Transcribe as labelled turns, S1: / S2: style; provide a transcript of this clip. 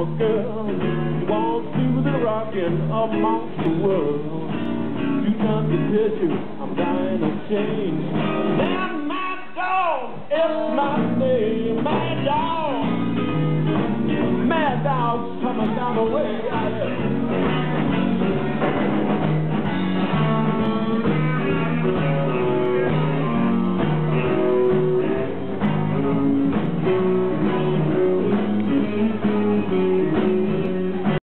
S1: A girl who wants to the rockin' amongst the world. You come to tell you I'm dying of change. Then my dog is my name, my dog. Mad dog coming down the way I.